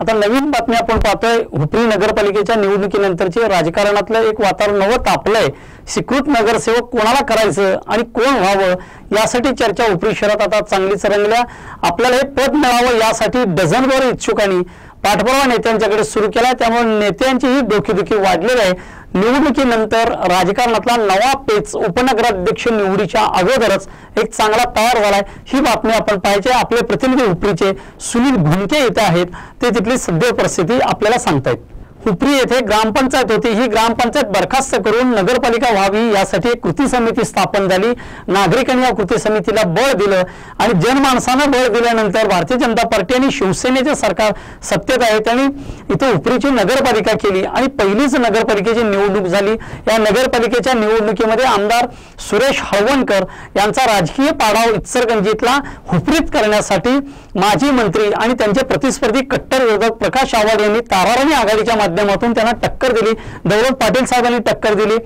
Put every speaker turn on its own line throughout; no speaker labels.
आता नवीन बातमी आपण पाहतोय हुपरी नगरपालिकेच्या निवडणुकीनंतरचे राजकारणातलं एक वातावरण नवं तापलंय. स्वीकृत नगरसेवक कोणाला करायचं आणि कोण व्हावं यासाठी चर्चा हुपरी शहरात आता चांगलीच रंगल्या. आपल्याला हे पद मिळावं यासाठी डझनभर इच्छुकांनी पाठपुरावा नेत्यांच्याकडे सुरू केला. त्यामुळे नेत्यांचीही डोकेदुखी वाढलेली आहे. निवडणुकीनंतर राजकारणातला नवा पेच उपनगराध्यक्ष निवडीच्या अगोदरच एक चांगला तयार झालाय. ही बातमी आपण पाहिजे आपले प्रतिनिधी उपरीचे सुनील भुंके येथे आहेत. ते तिथली सद्य परिस्थिती आपल्याला सांगतायत. हुपरी येथे ग्रामपंचायत होती. ही ग्रामपंचायत बरखास्त करून नगरपालिका व्हावी यासाठी एक कृती समिती स्थापन झाली. नागरिकांनी या कृती समितीला बळ दिलं आणि जनमानसानं बळ दिल्यानंतर भारतीय जनता पार्टी आणि शिवसेनेचे सरकार सत्तेत आहे. त्यांनी इथं हुपरीची नगरपालिका केली आणि पहिलीच नगरपालिकेची निवडणूक झाली. या नगरपालिकेच्या निवडणुकीमध्ये आमदार सुरेश हळवणकर यांचा राजकीय पाडाव इचलकरंजीतला हुपरीत करण्यासाठी माजी मंत्री आणि त्यांचे प्रतिस्पर्धी कट्टर विरोधक प्रकाश आव्हाड यांनी ताराराणी आघाडीच्या माध्यमातून त्यांना टक्कर दिली. दौलत पाटील साहेबांनी टक्कर दिली.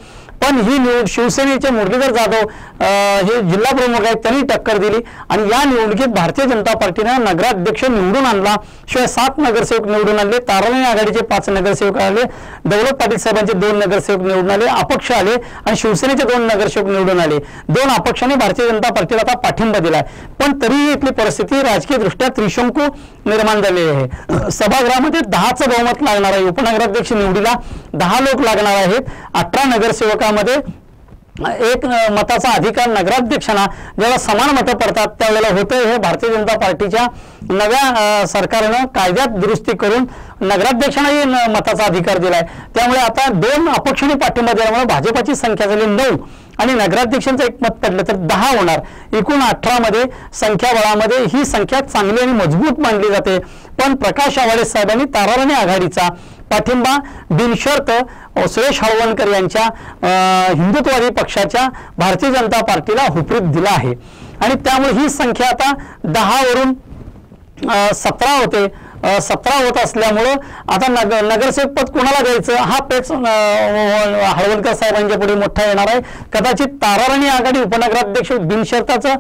पण ही निवड शिवसेनेचे मुरलीधर जाधव हे जिल्हा प्रमुख आहेत त्यांनी टक्कर दिली आणि या निवडणुकीत भारतीय जनता पार्टीनं नगराध्यक्ष निवडून आणला. शिवाय सात नगरसेवक निवडून आणले ताराराणी आघाडीचे पाच नगरसेवक आले दौलत पाटील साहेबांचे दोन नगरसेवक निवडून आले अपक्ष आले आणि शिवसेनेचे दोन नगरसेवक निवडून आले. दोन अपक्षाने भारतीय जनता पार्टीला आता पाठिंबा दिलाय. पण तरीही इथली परिस्थिती राजकीयदृष्ट्या त्रिशंकू निर्माण झालेली आहे. सभागृहामध्ये दहाचं बहुमत लागणार आहे. उपनगराध्यक्ष निवडीला दहा लोक लागणार आहेत. अठरा नगरसेवकामध्ये एक मताचा अधिकार नगराध्यक्षांना जेव्हा समान मतं पडतात त्यावेळेला होतं हे भारतीय जनता पार्टीच्या नव्या सरकारनं कायद्यात दुरुस्ती करून नगराध्यक्षांनाही न- मताचा अधिकार दिलाय. त्यामुळे आता दोन अपक्षणी पाठिंबा दिल्यामुळे भाजपाची संख्या झाली नऊ आणि नगराध्यक्षांचं एक मत पडलं तर दहा होणार. एकूण अठरामध्ये संख्याबळामध्ये ही संख्या चांगली आणि मजबूत मानली जाते. पण प्रकाश आवाडे साहेबांनी ताराराने आघाडीचा पाठिंबा बिनशर्त सुरेश हळवणकर यांच्या हिंदुत्ववादी पक्षाच्या भारतीय जनता पार्टीला हुपरीत दिला आहे. आणि त्यामुळे ही संख्या आता दहावरून सतरा होते. सतरा होत असल्यामुळं आता नग नगरसेवक पद कोणाला द्यायचं? हा पेच हळवणकर साहेबांच्या पुढे मोठा येणार आहे. कदाचित ताराराणी आघाडी उपनगराध्यक्ष बिनशर्ताचं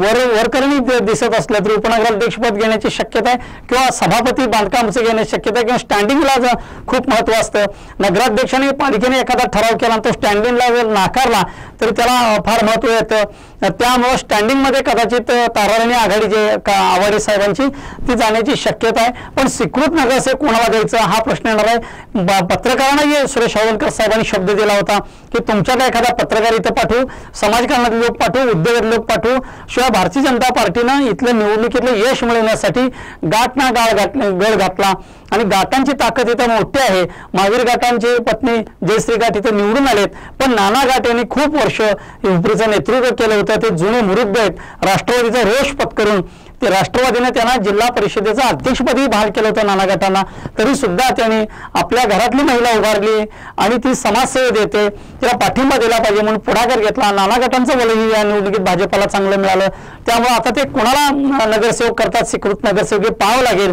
वर वरकरणी दिसत असलं तरी उपनगराध्यक्ष पद घेण्याची शक्यता आहे किंवा सभापती बांधकामचं घेण्याची शक्यता आहे किंवा स्टँडिंगला खूप महत्त्व असतं. नगराध्यक्षाने पालिकेने एखादा ठराव केला तो स्टँडिंगला जर नाकारला तरी त्याला फार महत्त्व येतं. त्यामुळं स्टँडिंगमध्ये कदाचित अ, ताराराणी आघाडीचे का आवाडे साहेबांची ती जाण्याची शक्यता आहे. पण स्वीकृत नगरसेवक कोणाला द्यायचं हा प्रश्न येणार आहे. पत्रकारांना पत्रकारांनाही सुरेश हळवणकर साहेबांनी शब्द दिला होता की तुमच्याकडे एखादा पत्रकार इथं पाठवू समाजकारणातले लोक पाठवू उद्योगातले लोक पाठवू शिवाय भारतीय जनता पार्टीनं इथल्या निवडणुकीतलं यश मिळवण्यासाठी गाठ ना गाळ घात गळ घातला. आणि गाटांची ताकद इथं मोठी आहे. महावीर गाटांची पत्नी जयश्री गाठ इथं निवडून आलेत. पण नाना गाठ यांनी खूप वर्ष हुपरीचं नेतृत्व केलं होतं. ते जुने मुरुद्ध आहेत. राष्ट्रवादीचा रोष पत्करून ते राष्ट्रवादीने त्यांना जिल्हा परिषदेचं अध्यक्षपदी बहाल केलं होतं नाना गटांना तरी सुद्धा त्यांनी आपल्या घरातली महिला उभारली आणि ती समाजसेवा देते तिला पाठिंबा दिला पाहिजे म्हणून पुढाकार घेतला. नाना गटांचं वलही या निवडणुकीत भाजपाला चांगलं मिळालं. त्यामुळे आता ते कोणाला नगरसेवक करतात? स्वीकृत नगरसेवक हे पाहावं लागेल.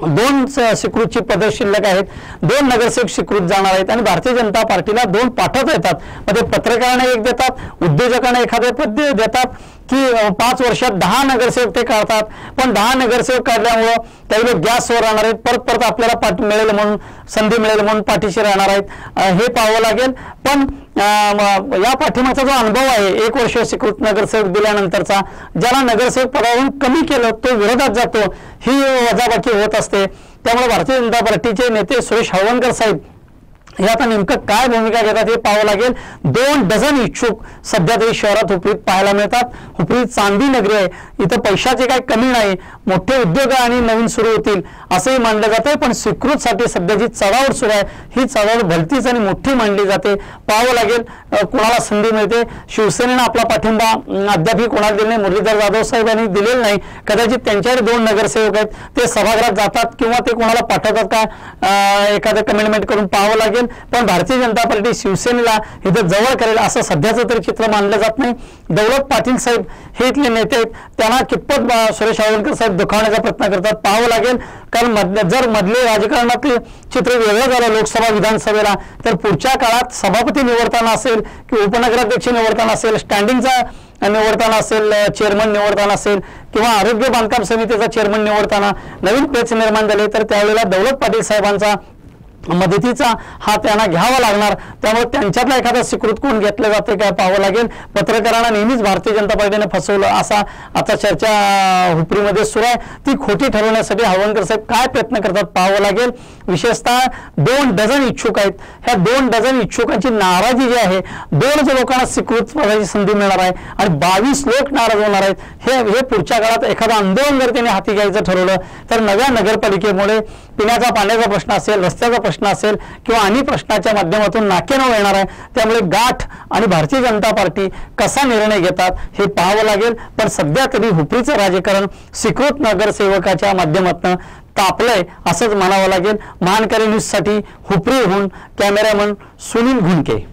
दोन स- स्वीकृतची पदं शिल्लक आहेत दोन नगरसेवक स्वीकृत जाणार आहेत आणि भारतीय जनता पार्टीला दोन पाठवता येतात. मग ते पत्रकारांना एक देतात उद्योजकांना एखादे पद देतात की पाच वर्षात दहा नगरसेवक ते काढतात. पण दहा नगरसेवक काढल्यामुळं काही लोक गॅसवर राहणार आहेत परत परत आपल्याला पाठ मिळेल म्हणून संधी मिळेल म्हणून पाठीशी राहणार आहेत. हे पाहावं लागेल. पण या पाठिंबाचा जो अनुभव आहे एक वर्ष स्वीकृत नगरसेवक दिल्यानंतरचा ज्याला नगरसेवक पदावरून कमी केलं तो विरोधात जातो ही वजाबाकी होत असते. त्यामुळे भारतीय जनता पार्टीचे नेते सुरेश हळवणकर साहेब हे आता नेमकं काय भूमिका घेतात हे पाहावं लागेल? दोन डझन इच्छुक सध्या तरी शहरात हुपरीत पाहायला मिळतात. हुपरी चांदी नगरी आहे. इथं पैशाची काही कमी नाही. मोठे उद्योग आणि नवीन सुरू होतील असंही मानलं जाते पण स्वीकृतसाठी सध्या जी चढावड सुरू आहे ही चढावड भलतीच आणि मोठी मानली जाते. पाहावं लागेल. कोणाला संधी मिळते? शिवसेनेनं आपला पाठिंबा अद्यापही कोणाला दिला नाही. मुरलीधर जाधव साहेब यांनी दिलेला नाही. कदाचित त्यांच्यावर दोन नगरसेवक आहेत. ते सभागृहात जातात किंवा ते कोणाला पाठवतात का? एखादं कमेंटमेंट करून पाहावं लागेल. पण भारतीय जनता पार्टी शिवसेनेला इथं जवळ करेल असं सध्याचं तरी चित्र मानलं जात नाही. दौलत पाटील साहेब हे इथले नेते आहेत. त्यांना कितपत सुरेश आवळकर साहेब दुखावण्याचा प्रयत्न करतात पाहावं लागेल. कारण मधले जर मधले राजकारणातले चित्र वेगळं झालं लोकसभा विधानसभेला तर पुढच्या काळात सभापती निवडताना असेल किंवा उपनगराध्यक्ष निवडताना असेल स्टँडिंगचा निवडताना असेल चेअरमन निवडताना असेल किंवा आरोग्य बांधकाम समितीचा चेअरमन निवडताना नवीन पेच निर्माण झाले तर त्यावेळेला दौलत पाटील साहेबांचा मदतीचा हा त्यांना घ्यावा लागणार. त्यामुळे त्यांच्यातला एखादा स्वीकृत कोण घेतलं जाते काय पाहावं लागेल. पत्रकारांना नेहमीच भारतीय जनता पार्टीने फसवलं असा आता चर्चा हुपरीमध्ये सुरू आहे. ती खोटी ठरवण्यासाठी हवणकर साहेब काय प्रयत्न करतात पाहावं लागेल. विशेषतः दोन डझन इच्छुक आहेत. ह्या दोन डझन इच्छुकांची नाराजी जी आहे दोनच लोकांना स्वीकृत पदाची संधी मिळणार आहे आणि बावीस लोक नाराज होणार आहेत. हे हे पुढच्या काळात एखादं आंदोलन जर त्यांनी हाती घ्यायचं ठरवलं तर नव्या नगरपालिकेमुळे पिण्याचा पाण्याचा प्रश्न असेल रस्त्याचा प्रश्न असेल किंवा आणि प्रश्नाच्या माध्यमातून नाकेनऊ येणार आहे त्यामुळे गाठ आणि भारतीय जनता पार्टी कसा निर्णय घेतात हे पाहावं लागेल. पण सध्या तरी हुपरीचं राजकारण स्वीकृत नगरसेवकाच्या माध्यमातून तापलंय असंच म्हणावं लागेल. महानकारी न्यूजसाठी हुपरीहून कॅमेरामन सुनील घुंडके.